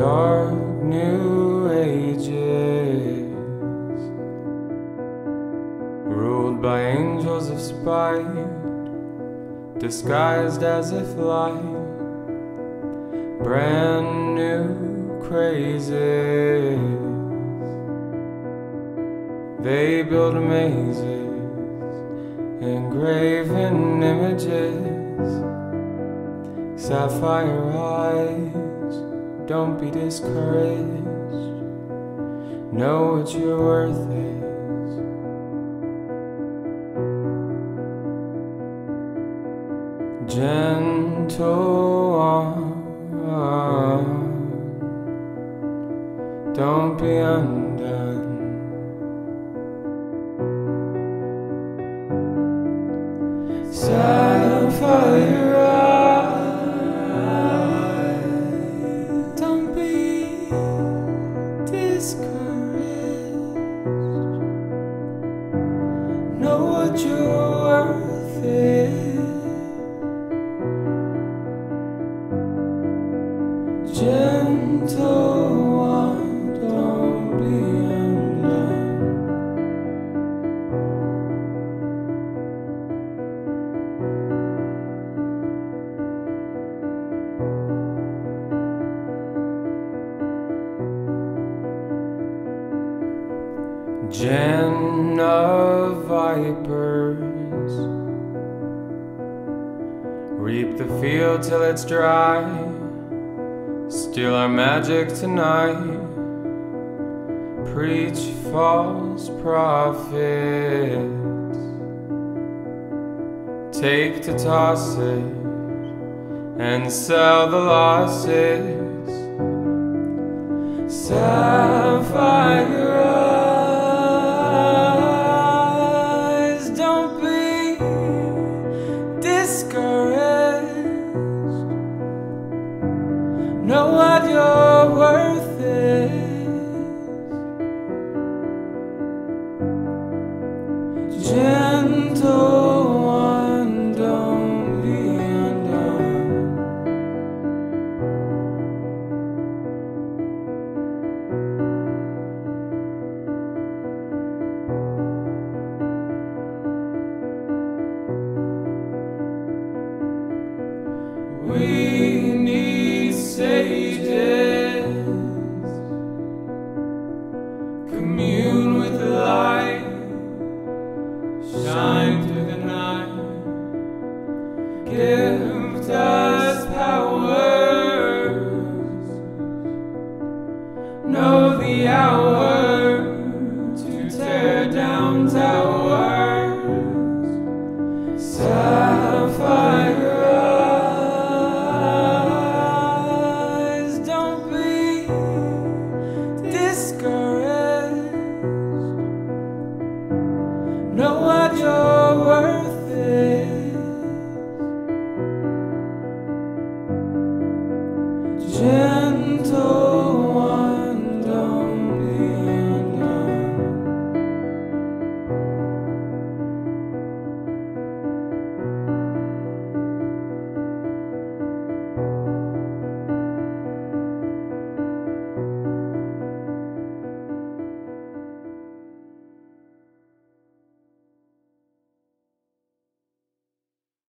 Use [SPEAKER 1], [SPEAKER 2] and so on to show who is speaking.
[SPEAKER 1] dark new ages. Ruled by angels of spite Disguised as if light. Brand new crazes. They build mazes engraving images. Sapphire eyes. Don't be discouraged. Know what your worth is. Gentle one, don't be undone. Know what your worth is. Gentle one, don't be of reap the field till it's dry. Steal our magic tonight. Preach false prophets. Take to toss it and sell the losses. Sapphire Know what your worth is. Gentle one, don't be undone. We through the night. Gift us powers. Know the hour to tear down towers.